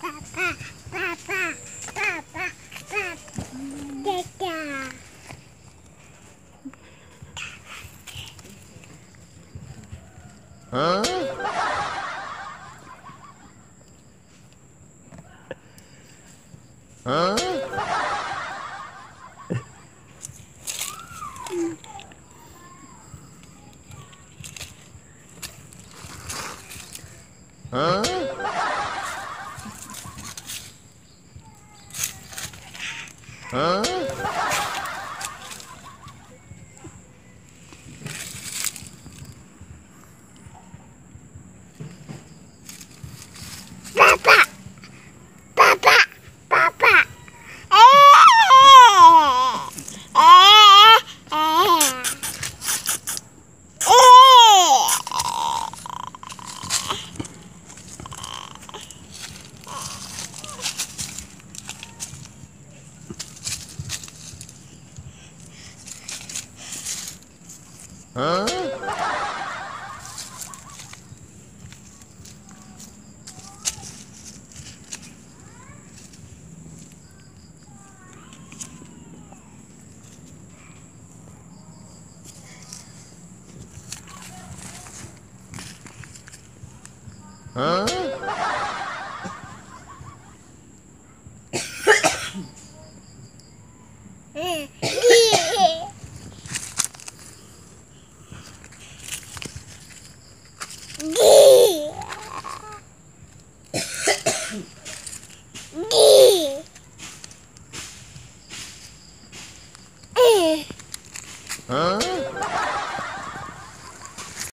爸爸，爸爸，爸爸，爸爸，爸爸。嗯。嗯。嗯。嗯。哥。爸爸，爸爸，爸爸，哎哎哎嗯。huh?